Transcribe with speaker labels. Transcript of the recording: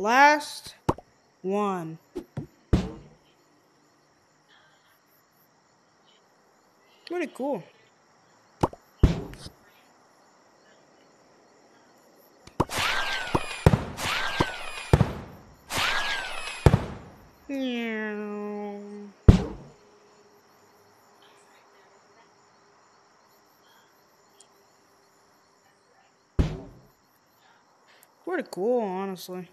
Speaker 1: Last one. Pretty cool. Meow. Pretty cool, honestly.